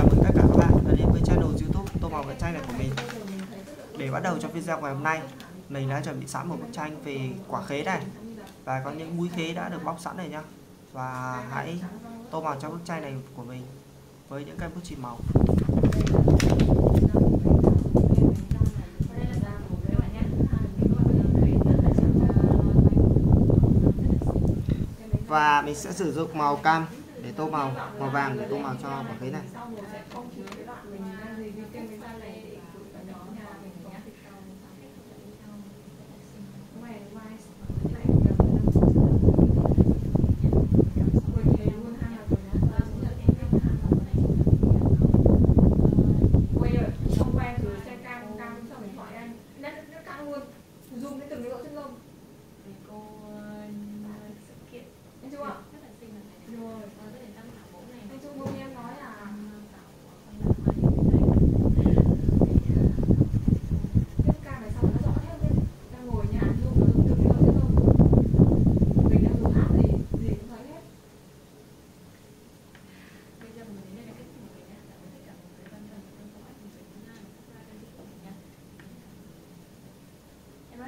chào mừng tất cả các bạn đã đến với channel youtube tô màu vẽ tranh này của mình. Để bắt đầu cho video ngày hôm nay, mình đã chuẩn bị sẵn một bức tranh về quả khế này. Và có những mũi khế đã được bóc sẵn này nhá. Và hãy tô màu cho bức tranh này của mình với những cây bút chì màu và mình sẽ sử dụng màu cam tô màu màu vàng để tô màu cho quả khế này.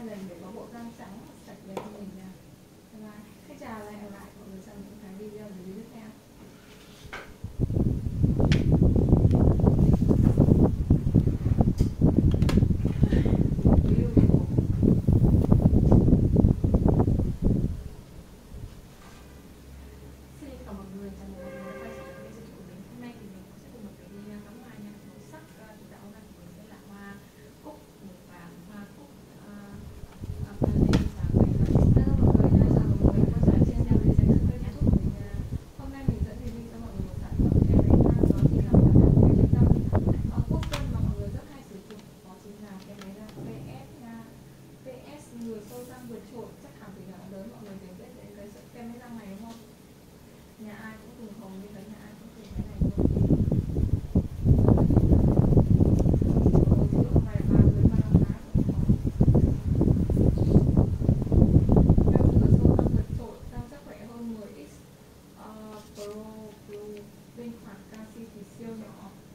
hai lần để có bộ răng trắng sạch đẹp cho mình nha. Và khách chào và hẹn lại mọi người trong những cái video mới tiếp theo. Xin cảm mọi người. 还有这一款咖啡的小鸟。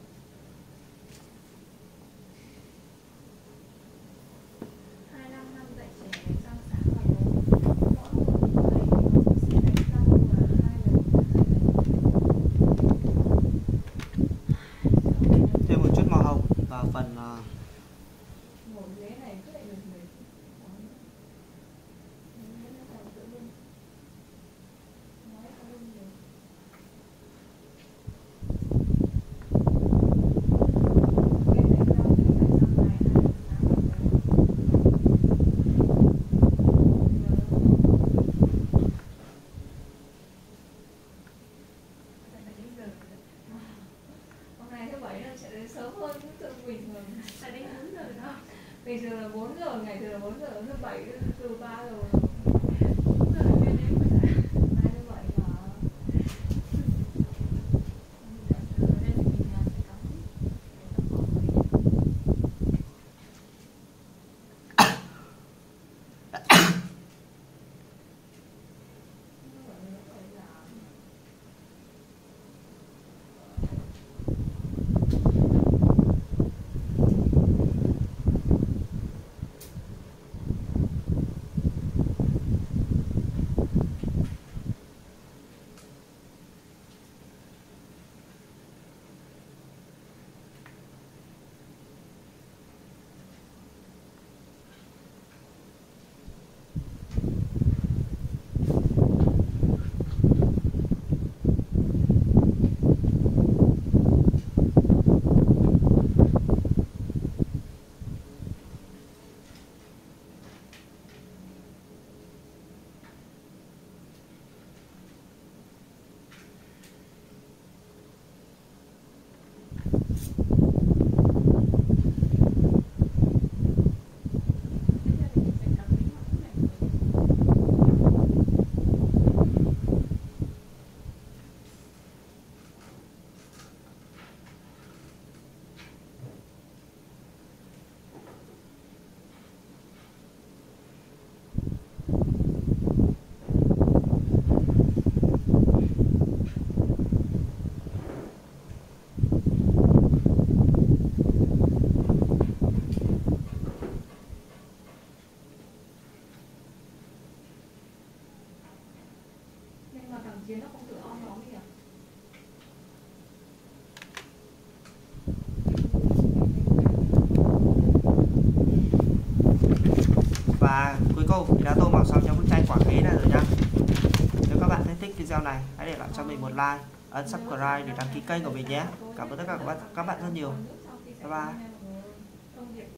sớm hơn cũng từ bình thường. Là đến 4 giờ đó bình thường là 4 giờ, ngày thường là 4 giờ thứ bảy từ ba rồi chiến nó không tự on nó gì à? Và cuối cùng thì đã tô màu xong cho bức tranh quả khế này rồi nha. Nếu các bạn thấy thích video này hãy để lại cho mình một like ấn subscribe để đăng ký kênh của mình nhé. Cảm ơn tất cả các bạn, các bạn rất nhiều. Bye bye.